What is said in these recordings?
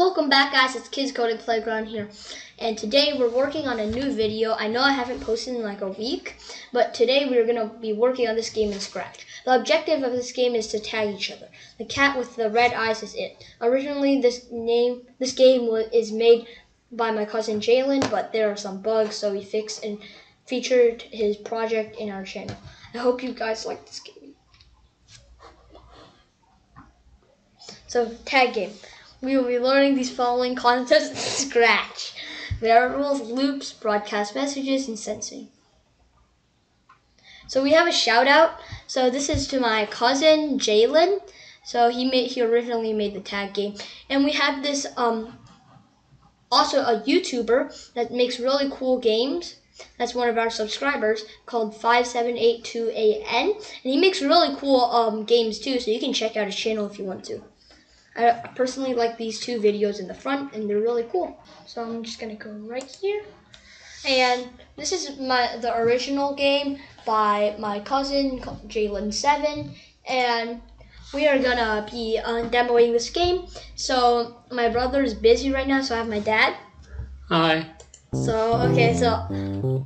Welcome back guys, it's Kids Coding Playground here. And today we're working on a new video. I know I haven't posted in like a week, but today we're to be working on this game in Scratch. The objective of this game is to tag each other. The cat with the red eyes is it. Originally this name, this game is made by my cousin Jaylan, but there are some bugs so we fixed and featured his project in our channel. I hope you guys like this game. So, tag game. We will be learning these following concepts in Scratch. Variables, loops, broadcast messages, and sensing. So we have a shout out. So this is to my cousin Jaylan. So he made he originally made the tag game. And we have this um also a YouTuber that makes really cool games. That's one of our subscribers called 5782AN. And he makes really cool um, games too, so you can check out his channel if you want to. I personally like these two videos in the front and they're really cool. So I'm just gonna go right here. And this is my the original game by my cousin Jalen7 and we are gonna be uh, demoing this game. So my brother is busy right now, so I have my dad. Hi. So okay, so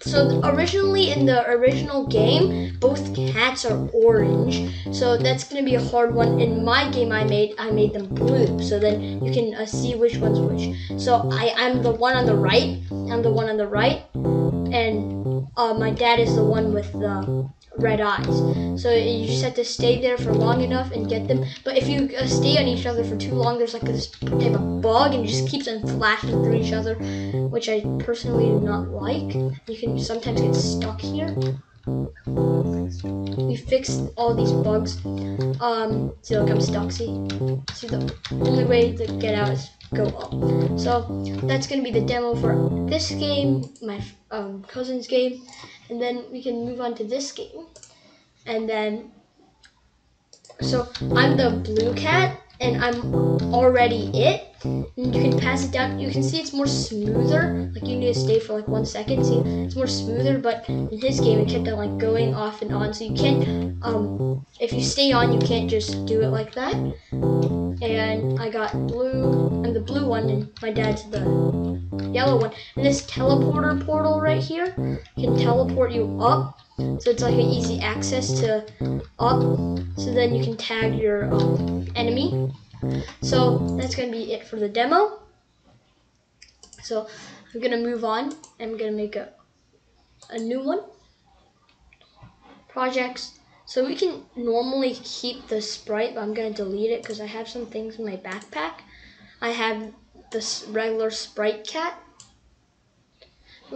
so originally in the original game, both cats are orange. So that's gonna be a hard one. In my game, I made I made them blue. So then you can uh, see which one's which. So I I'm the one on the right. I'm the one on the right, and uh, my dad is the one with the red eyes. So you just have to stay there for long enough and get them. But if you uh, stay on each other for too long, there's like this type of bug and it just keeps on flashing through each other, which I personally do not like. You can sometimes get stuck here. We fixed all these bugs. Um, see, look, I'm stuck. See, see, the only way to get out is go up. So that's gonna be the demo for this game, my um, cousin's game, and then we can move on to this game. And then, so I'm the blue cat, and I'm already it. And you can pass it down. You can see it's more smoother. Like you need to stay for like one second. See, it's more smoother. But in his game, it kept on like going off and on. So you can't. Um, if you stay on, you can't just do it like that. And I got blue. I'm the blue one, and my dad's the yellow one. And this teleporter portal right here can teleport you up. So it's like an easy access to up. So then you can tag your um, enemy. So that's going to be it for the demo. So I'm going to move on. I'm going to make a, a new one. Projects. So we can normally keep the sprite, but I'm going to delete it because I have some things in my backpack. I have this regular sprite cat,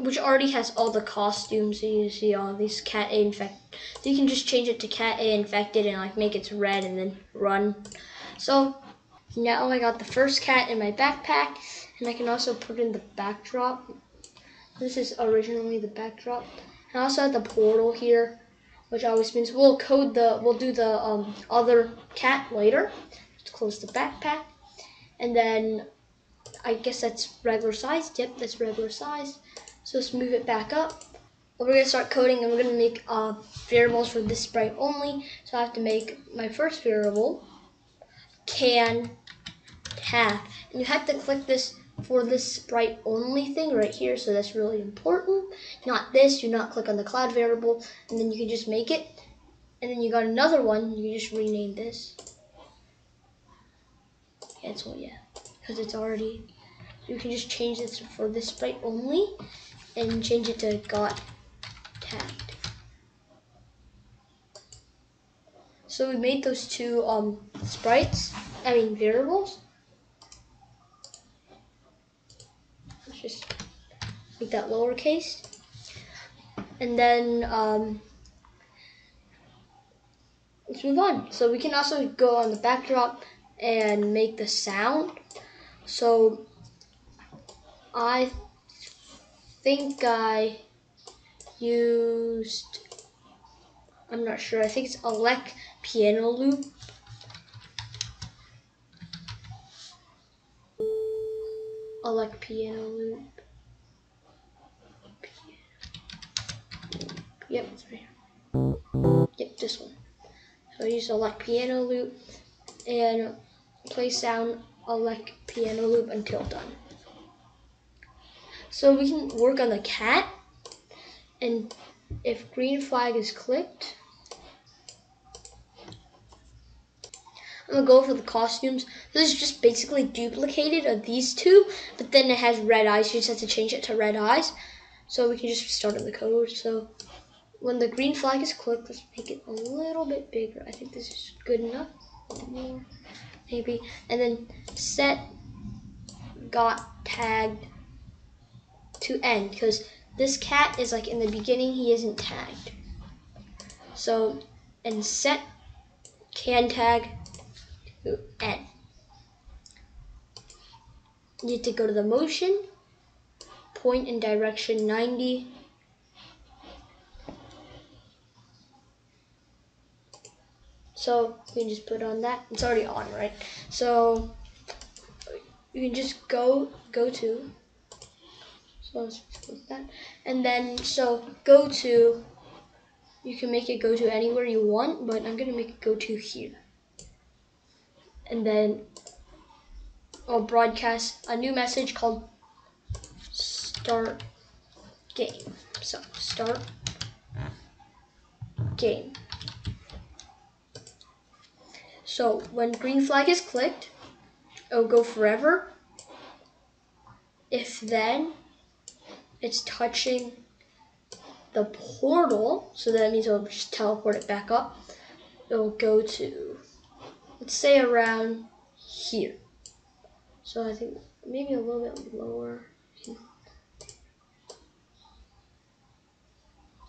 which already has all the costumes. So you see all these cat A infected. You can just change it to cat A infected and like make it red and then run. So now I got the first cat in my backpack, and I can also put in the backdrop. This is originally the backdrop. I also have the portal here, which always means we'll code the, we'll do the um, other cat later. Let's close the backpack. And then I guess that's regular size. Yep, that's regular size. So let's move it back up. We're gonna start coding and we're gonna make uh, variables for this sprite only. So I have to make my first variable can have. And you have to click this for this sprite only thing right here, so that's really important. Not this, You do not click on the cloud variable, and then you can just make it. And then you got another one, you just rename this. Cancel, yeah, because it's already, you can just change this for this sprite only, and change it to got tagged. So we made those two um, sprites, I mean variables. Let's just make that lowercase. And then um, let's move on. So we can also go on the backdrop and make the sound. So I think I used, I'm not sure, I think it's Elec piano loop. Elec piano loop. Yep, it's right here. Yep, this one. So I use Elec piano loop and play sound elect piano loop until done. So we can work on the cat and if green flag is clicked, I'm gonna go for the costumes. This is just basically duplicated of these two, but then it has red eyes. You just have to change it to red eyes. So we can just start on the code. So when the green flag is clicked, let's make it a little bit bigger. I think this is good enough. Maybe. And then set got tagged to end because this cat is like in the beginning he isn't tagged. So and set can tag to end. You need to go to the motion, point in direction 90. So you can just put on that. It's already on, right? So you can just go go to so let's click that. And then, so go to, you can make it go to anywhere you want, but I'm going to make it go to here. And then I'll broadcast a new message called start game. So start game. So when green flag is clicked, it'll go forever. If then it's touching the portal, so that means it'll just teleport it back up. It'll go to, let's say around here. So I think maybe a little bit lower.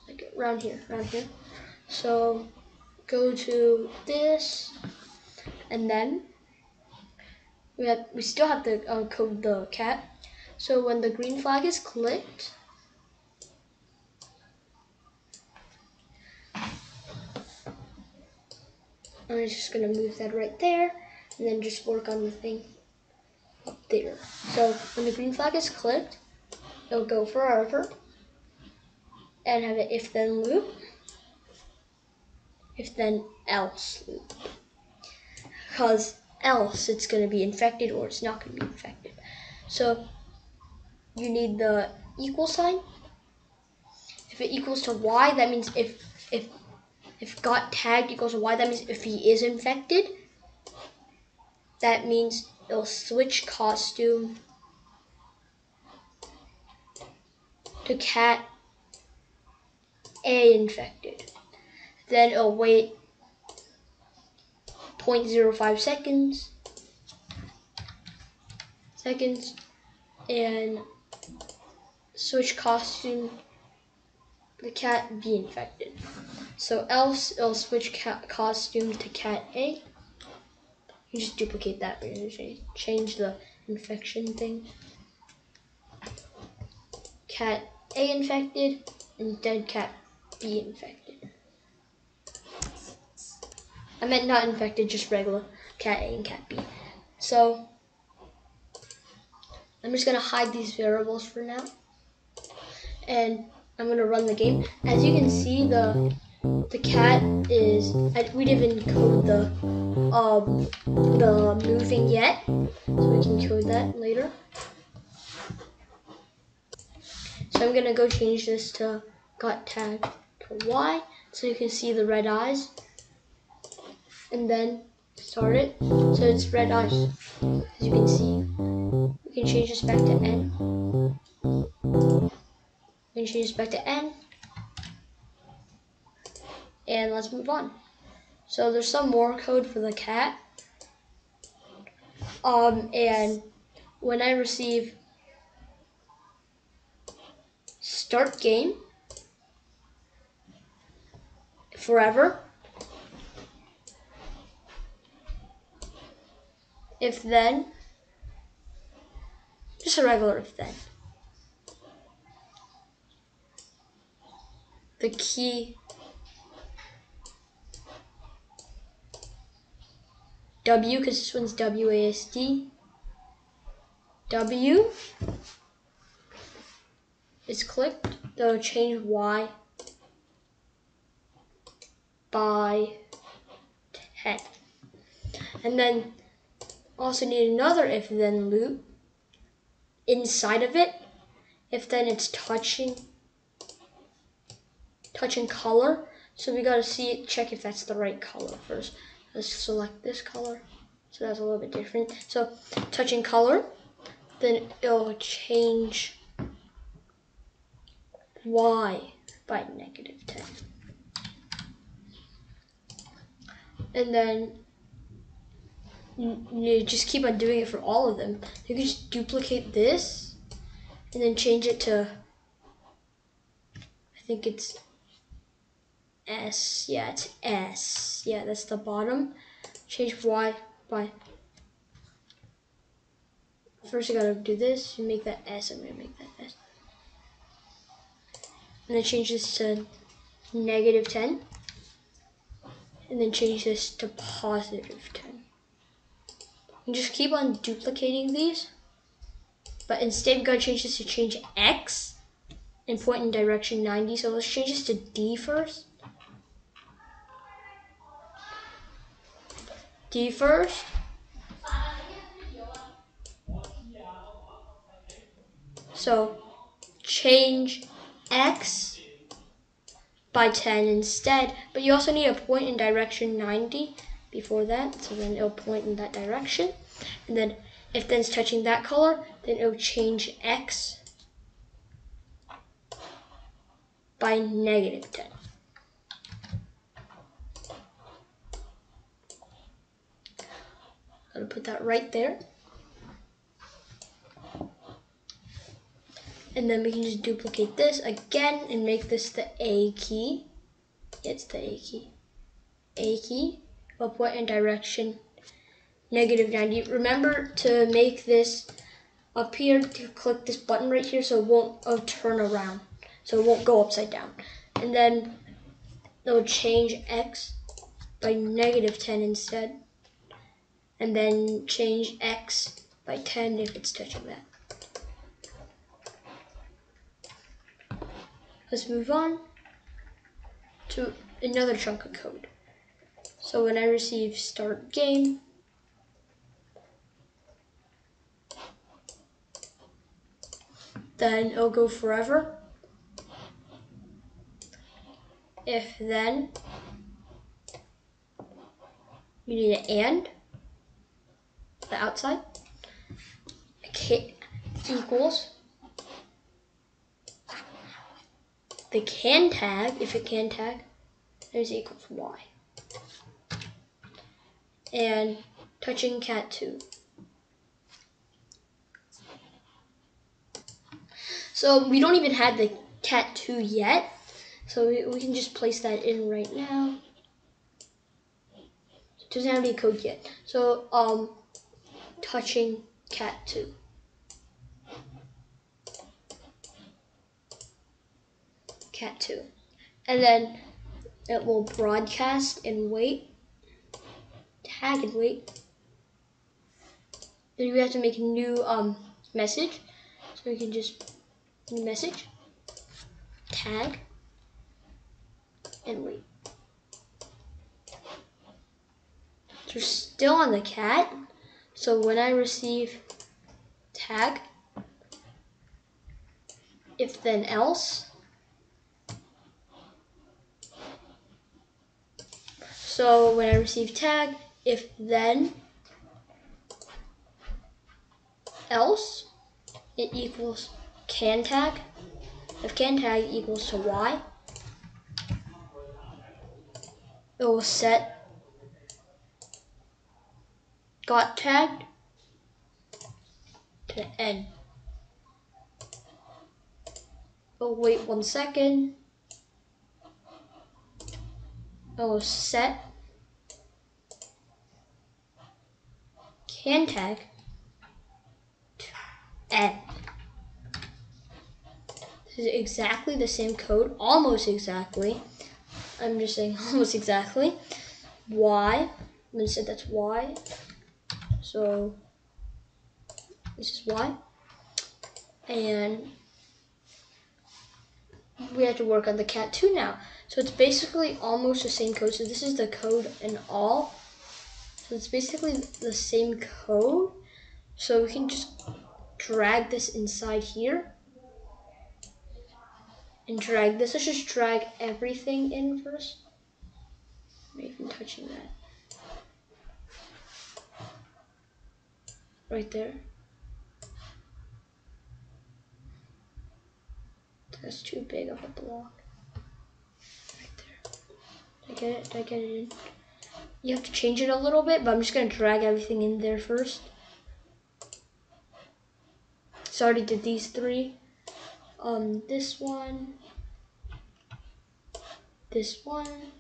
Like around here, around here. So go to this, and then we have we still have to uh, code the cat. So when the green flag is clicked, I'm just gonna move that right there and then just work on the thing up there. So when the green flag is clicked, it'll go forever and have an if then loop, if then else loop. Because else it's gonna be infected or it's not gonna be infected. So you need the equal sign. If it equals to y, that means if if if got tagged equals to y, that means if he is infected. That means it'll switch costume to cat A infected. Then it'll wait 0.05 seconds seconds and switch costume, the cat B infected. So else it'll switch cat costume to cat A. You just duplicate that. but Change the infection thing. Cat A infected and dead cat B infected. I meant not infected, just regular cat A and cat B. So I'm just gonna hide these variables for now and I'm gonna run the game. As you can see, the the cat is. I, we didn't code the um the moving yet, so we can code that later. So I'm gonna go change this to got tag to Y, so you can see the red eyes, and then start it. So it's red eyes, as you can see. We can change this back to N and change back to N. And let's move on. So there's some more code for the cat. Um, and when I receive start game forever, if then, just a regular if then. The key W because this one's WASD. W is clicked, they'll change Y by 10. And then also need another if then loop inside of it. If then it's touching touching color. So we gotta see check if that's the right color first. Let's select this color. So that's a little bit different. So touching color, then it'll change y by negative 10. And then you just keep on doing it for all of them. You can just duplicate this and then change it to, I think it's S. Yeah, it's S. Yeah, that's the bottom. Change Y by. First, I gotta do this. You make that S. I'm gonna make that S. And then change this to negative 10. And then change this to positive 10. And just keep on duplicating these. But instead, we gotta change this to change X and point in direction 90. So let's change this to D first. D first. So change X by 10 instead, but you also need a point in direction 90 before that, so then it'll point in that direction. And then if then it's touching that color, then it'll change X by negative 10. I'm gonna put that right there. And then we can just duplicate this again and make this the A key. It's the A key. A key, upward in direction negative 90. Remember to make this up here, to click this button right here so it won't uh, turn around. So it won't go upside down. And then it'll change X by negative 10 instead and then change x by 10 if it's touching that. Let's move on to another chunk of code. So when I receive start game, then it'll go forever. If then, you need an and the outside K equals the can tag, if it can tag, is equals y. And touching cat 2. So we don't even have the cat 2 yet. So we, we can just place that in right now. It doesn't have any code yet. So um, touching cat 2. Cat 2. And then it will broadcast and wait. Tag and wait. Then we have to make a new um, message. So we can just new message, tag, and wait. So we're still on the cat. So when I receive tag, if then else, so when I receive tag, if then else, it equals can tag. If can tag equals to y, it will set got tagged to end. Oh, wait one second. Oh, set can tag to end. This is exactly the same code, almost exactly. I'm just saying almost exactly. Y, I'm gonna say that's Y. So this is Y. And we have to work on the cat 2 now. So it's basically almost the same code. So this is the code in all. So it's basically the same code. So we can just drag this inside here. And drag this. Let's just drag everything in first. Even touching that. Right there. That's too big of a block. Right there. Did I get it? Did I get it in? You have to change it a little bit, but I'm just gonna drag everything in there first. So I already did these three. Um, this one, this one,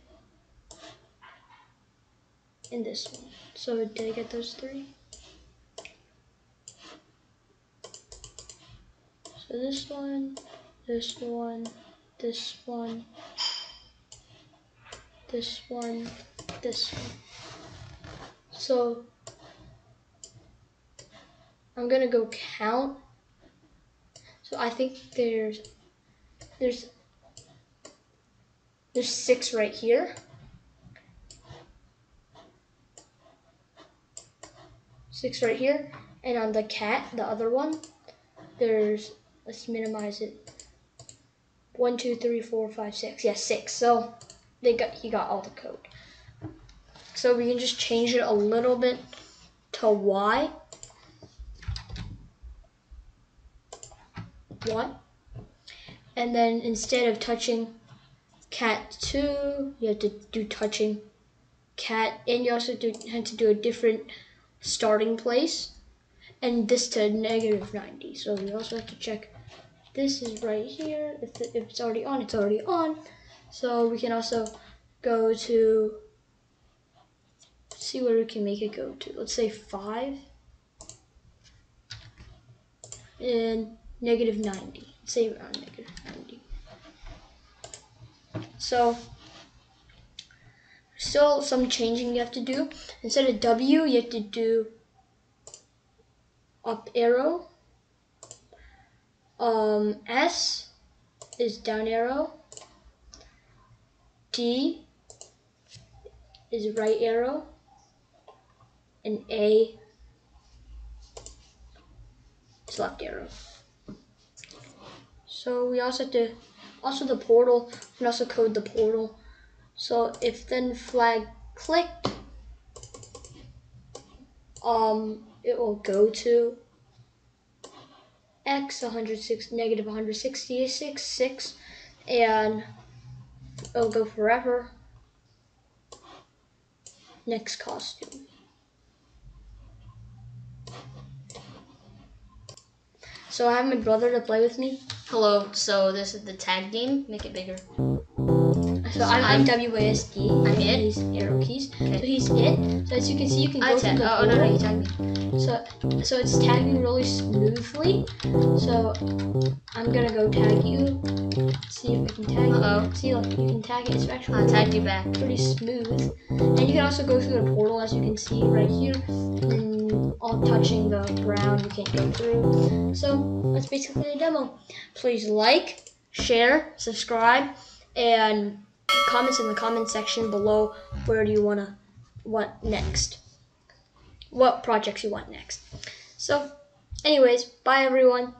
and this one. So did I get those three? So this one, this one, this one, this one, this one. So I'm gonna go count. So I think there's there's there's six right here. Six right here. And on the cat, the other one, there's let's minimize it. One, two, three, four, five, six. Yes, yeah, six. So they got he got all the code. So we can just change it a little bit to Y. One. And then instead of touching cat two, you have to do touching cat, and you also do, have to do a different starting place, and this to negative 90. So we also have to check this is right here. If, if it's already on, it's already on. So we can also go to, see where we can make it go to. Let's say 5 and negative 90. Say around negative 90. So, still some changing you have to do. Instead of W, you have to do up arrow um, S is down arrow. D is right arrow. And A is left arrow. So we also have to, also the portal, can also code the portal. So if then flag clicked, um, it will go to x 106 negative 166 6 and it'll go forever next costume so I have my brother to play with me Hello, so this is the tag game. Make it bigger. So I'm, I'm WASD. I'm it. He's arrow keys. Okay. So he's it. So as you can see, you can I go tag. through the Oh, no, no, you tagged me. So, so it's tagging really smoothly. So I'm gonna go tag you. See if I can tag Uh-oh. you. See, look, you can tag it. It's actually I tagged you back. pretty smooth. And you can also go through the portal, as you can see right here. And all touching the ground, you can't go through. So that's basically a demo. Please like, share, subscribe, and comments in the comment section below. Where do you wanna what next? What projects you want next? So, anyways, bye everyone.